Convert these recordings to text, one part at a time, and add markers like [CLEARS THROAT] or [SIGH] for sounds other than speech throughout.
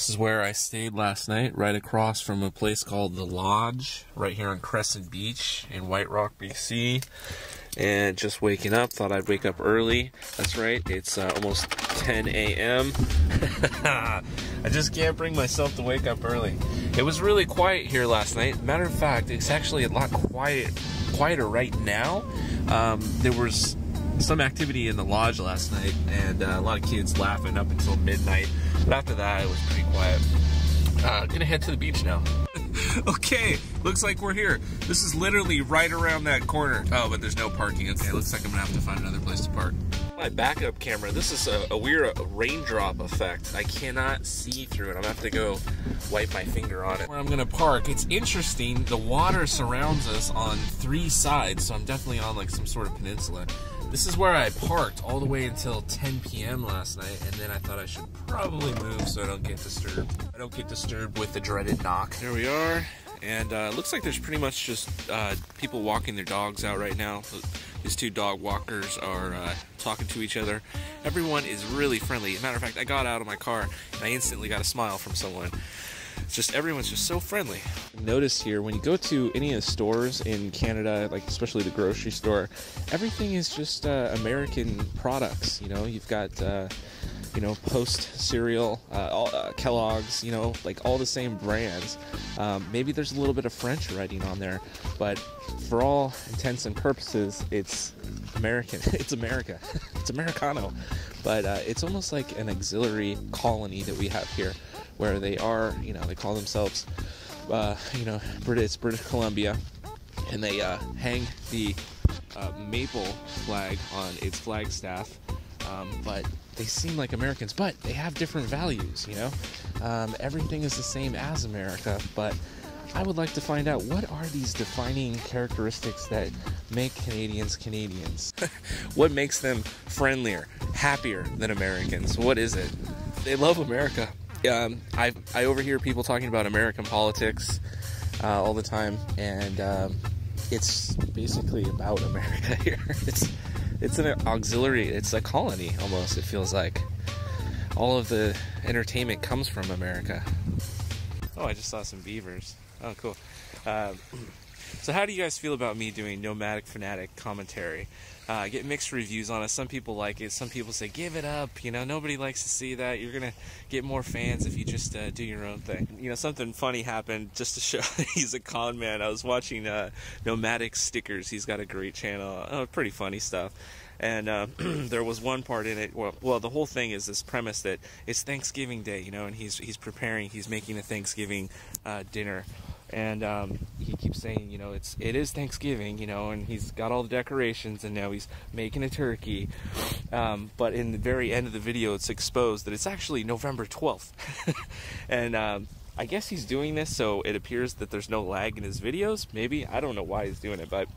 This is where I stayed last night, right across from a place called The Lodge, right here on Crescent Beach in White Rock, BC. And just waking up, thought I'd wake up early. That's right, it's uh, almost 10 a.m. [LAUGHS] I just can't bring myself to wake up early. It was really quiet here last night. Matter of fact, it's actually a lot quiet, quieter right now. Um, there was some activity in the lodge last night, and uh, a lot of kids laughing up until midnight. But after that, it was pretty quiet. Uh, gonna head to the beach now. [LAUGHS] okay, looks like we're here. This is literally right around that corner. Oh, but there's no parking. Okay, looks like I'm gonna have to find another place to park. My backup camera, this is a, a weird raindrop effect. I cannot see through it. I'm gonna have to go wipe my finger on it. Where I'm gonna park, it's interesting. The water surrounds us on three sides, so I'm definitely on like some sort of peninsula. This is where I parked all the way until 10 p.m. last night, and then I thought I should probably move so I don't get disturbed. I don't get disturbed with the dreaded knock. There we are, and uh, looks like there's pretty much just uh, people walking their dogs out right now. These two dog walkers are uh, talking to each other. Everyone is really friendly. Matter of fact, I got out of my car and I instantly got a smile from someone. Just everyone's just so friendly. Notice here when you go to any of the stores in Canada, like especially the grocery store, everything is just uh, American products. You know, you've got. Uh, you know, Post cereal, uh, all, uh, Kellogg's, you know, like all the same brands. Um, maybe there's a little bit of French writing on there, but for all intents and purposes, it's American. [LAUGHS] it's America. [LAUGHS] it's Americano. But uh, it's almost like an auxiliary colony that we have here where they are, you know, they call themselves, uh, you know, British, British Columbia, and they uh, hang the uh, maple flag on its flagstaff. Um, but they seem like Americans, but they have different values, you know? Um, everything is the same as America, but I would like to find out what are these defining characteristics that make Canadians Canadians? [LAUGHS] what makes them friendlier, happier than Americans? What is it? They love America um, I I overhear people talking about American politics uh, all the time, and um, it's basically about America [LAUGHS] here. It's it's an auxiliary. It's a colony almost. It feels like all of the entertainment comes from America. Oh, I just saw some beavers. Oh, cool. Uh, [CLEARS THROAT] so, how do you guys feel about me doing nomadic fanatic commentary? Uh, get mixed reviews on it. Some people like it. Some people say, "Give it up." You know, nobody likes to see that. You're gonna get more fans if you just uh, do your own thing. You know, something funny happened just to [LAUGHS] show he's a con man. I was watching uh, Nomadic Stickers. He's got a great channel. Oh, pretty funny stuff and uh, [CLEARS THROAT] there was one part in it. Well, well, the whole thing is this premise that it's Thanksgiving Day, you know, and he's he's preparing, he's making a Thanksgiving uh, dinner, and um, he keeps saying, you know, it's it is Thanksgiving, you know, and he's got all the decorations, and now he's making a turkey. Um, but in the very end of the video, it's exposed that it's actually November twelfth, [LAUGHS] and um, I guess he's doing this so it appears that there's no lag in his videos. Maybe I don't know why he's doing it, but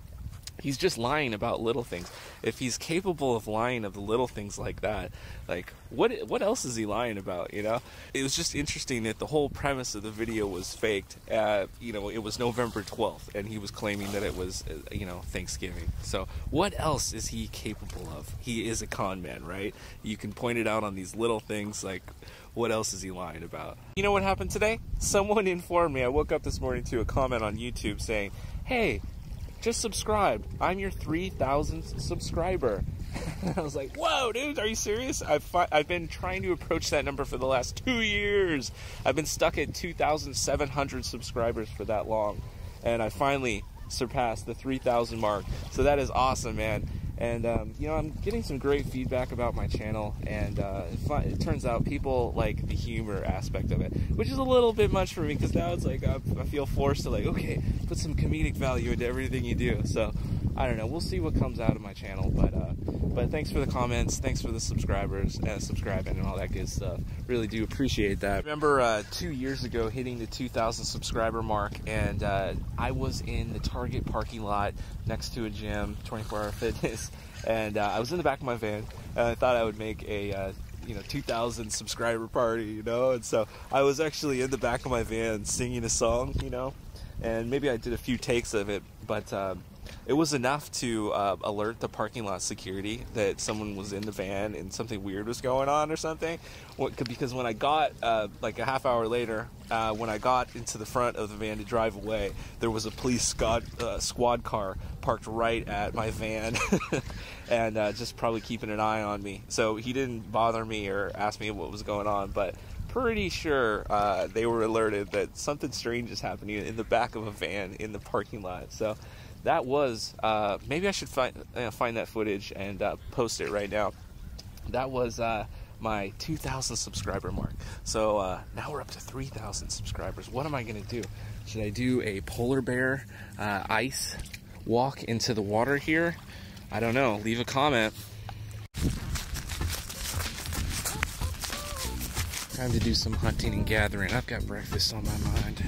he's just lying about little things. If he's capable of lying of the little things like that, like what what else is he lying about? You know, it was just interesting that the whole premise of the video was faked. You know, it was November twelfth, and he was claiming that it was uh, you know Thanksgiving. So what else is he capable of? He is a con man, right? You can point it out on these little things like. What else is he lying about? You know what happened today? Someone [LAUGHS] informed me. I woke up this morning to a comment on YouTube saying, Hey, just subscribe. I'm your 3,000th subscriber. [LAUGHS] I was like, whoa, dude, are you serious? I've, fi- I've been trying to approach that number for the last two years. I've been stuck at 2,700 subscribers for that long. And I finally surpassed the 3,000 mark. So that is awesome, man. And, um, you know, I'm getting some great feedback about my channel. And uh, it, turns out people like the humor aspect of it, which is a little bit much for me because now it's like I, I feel forced to, like, okay, put some comedic value into everything you do. So I don't know. We'll see what comes out of my channel. But, uh, but thanks for the comments. Thanks for the subscribers and subscribing and all that good stuff. Really do appreciate that. I remember uh, two years ago hitting the 2,000 subscriber mark, and uh, I was in the Target parking lot next to a gym, 24 Hour [LAUGHS] Fitness, and uh, I was in the back of my van, and I thought I would make a uh, you know 2000 subscriber party you know and so i was actually in the back of my van singing a song you know and maybe i did a few takes of it but uh, it was enough to uh, alert the parking lot security that someone was in the van and something weird was going on or something. Because when I got, uh, like a half hour later, uh, when I got into the front of the van to drive away, there was a police squad, uh, squad car parked right at my van [LAUGHS] and uh, just probably keeping an eye on me. So he didn't bother me or ask me what was going on, but pretty sure uh, they were alerted that something strange is happening in the back of a van in the parking lot. So that was uh, maybe I should find uh, find that footage and uh, post it right now. That was uh, my 2,000 subscriber mark. So uh, now we're up to 3,000 subscribers. What am I gonna do? Should I do a polar bear uh, ice walk into the water here? I don't know. Leave a comment. Time to do some hunting and gathering. I've got breakfast on my mind.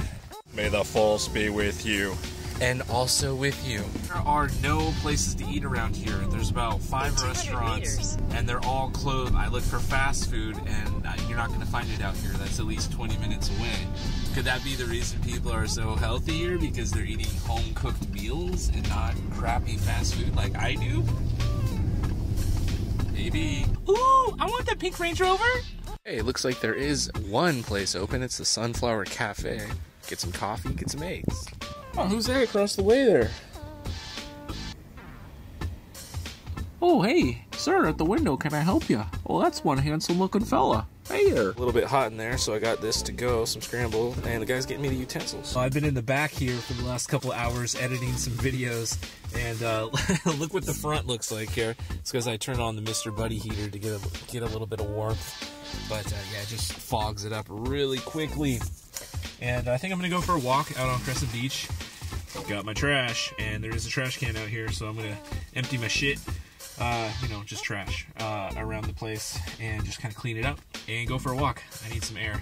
May the force be with you and also with you. There are no places to eat around here. There's about five restaurants, meters. and they're all closed. I look for fast food, and uh, you're not going to find it out here. That's at least 20 minutes away. Could that be the reason people are so healthy here? Because they're eating home cooked meals and not crappy fast food like I do? Maybe. Ooh, I want that pink Range Rover! Hey, it looks like there is one place open. It's the Sunflower Cafe. Get some coffee, get some eggs. Oh, who's that across the way there? Oh, hey, sir, at the window, can I help you? Oh, that's one handsome looking fella. Hey there. A little bit hot in there, so I got this to go, some scramble, and the guy's getting me the utensils. So I've been in the back here for the last couple hours editing some videos, and uh, [LAUGHS] look what the front looks like here. It's because I turned on the Mr. Buddy heater to get a, get a little bit of warmth, but uh, yeah, it just fogs it up really quickly. And I think I'm gonna go for a walk out on Crescent Beach. Got my trash, and there is a trash can out here, so I'm gonna empty my shit, uh, you know, just trash, uh, around the place and just kind of clean it up and go for a walk. I need some air.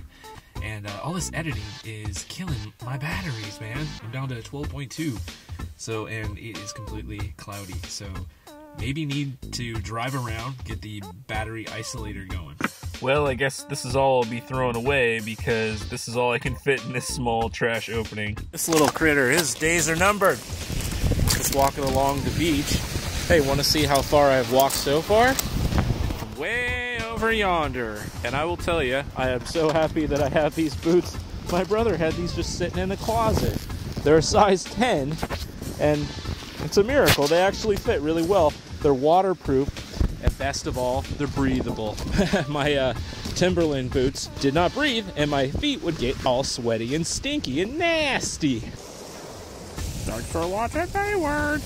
And uh, all this editing is killing my batteries, man. I'm down to 12.2. So, and it is completely cloudy. So, maybe need to drive around, get the battery isolator going. Well, I guess this is all I'll be thrown away because this is all I can fit in this small trash opening. This little critter, his days are numbered. Just walking along the beach. Hey, want to see how far I've walked so far? Way over yonder. And I will tell you, I am so happy that I have these boots. My brother had these just sitting in the closet. They're a size 10, and it's a miracle. They actually fit really well. They're waterproof, and best of all, they're breathable. [LAUGHS] my uh, Timberland boots did not breathe, and my feet would get all sweaty and stinky and nasty. Thanks for watching Bayward.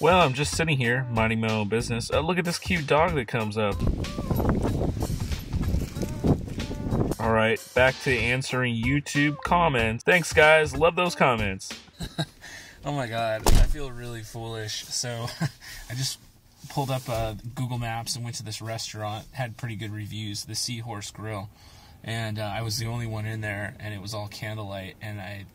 Well, I'm just sitting here, minding my own business. Uh, look at this cute dog that comes up. Alright, back to answering YouTube comments. Thanks, guys. Love those comments. [LAUGHS] oh my god, I feel really foolish. So, [LAUGHS] I just pulled up uh, Google Maps and went to this restaurant. Had pretty good reviews, the Seahorse Grill, and uh, I was the only one in there, and it was all candlelight. And I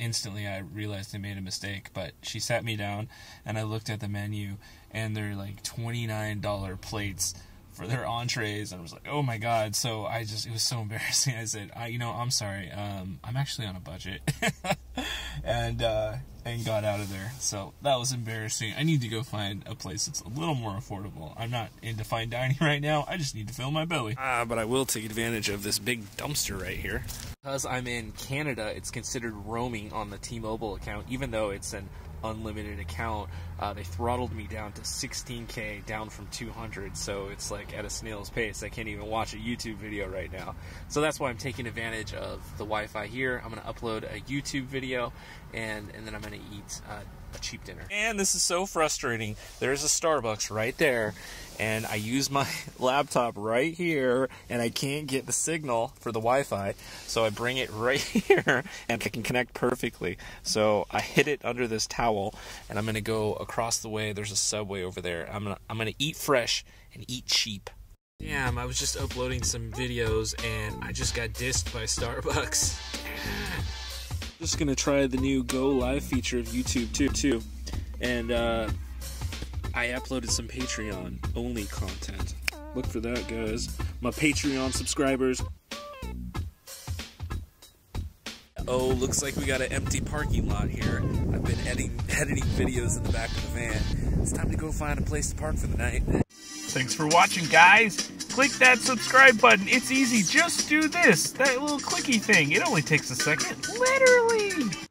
instantly I realized I made a mistake. But she sat me down, and I looked at the menu, and they're like twenty nine dollar plates for their entrees and I was like, oh my god. So I just, it was so [LAUGHS] embarrassing. I said, I, you know, I'm sorry. Um, I'm actually on a budget. [LAUGHS] and, uh, and got out of there. So that was embarrassing. I need to go find a place that's a little more affordable. I'm not into fine dining [LAUGHS] right now. I just need to fill my belly. Ah, uh, but I will take advantage of this big dumpster right here. Because I'm in Canada, it's considered roaming on the T-Mobile account, even though it's an unlimited account. Uh, they throttled me down to 16k, down from 200. So it's like at a snail's pace. I can't even watch a YouTube video right now. So that's why I'm taking advantage of the Wi-Fi here. I'm to upload a YouTube video, and and then I'm going to eat uh, a cheap dinner. And this is so frustrating. There's a Starbucks right there, and I use my [LAUGHS] laptop right here, and I can't get the signal for the Wi-Fi, so I bring it [LAUGHS] right here, and I can connect perfectly. So I hid it under this towel, and I'm gonna go across the way. There's a Subway over there. I'm gonna I'm gonna eat fresh and eat cheap. Damn, I was just uploading some videos, and I just got dissed by [LAUGHS] Starbucks. Just gonna try the new Go Live feature of YouTube too, too, and uh, I uploaded some Patreon only content. Look for that, guys. My Patreon subscribers. Uh-oh, looks like we got an empty parking lot here. I've been editing, editing videos in the back of the van. It's time to go find a place to park for the night. Thanks for watching, guys. Click that subscribe button. It's easy. Just do this. That little clicky thing. It only takes a second. Literally.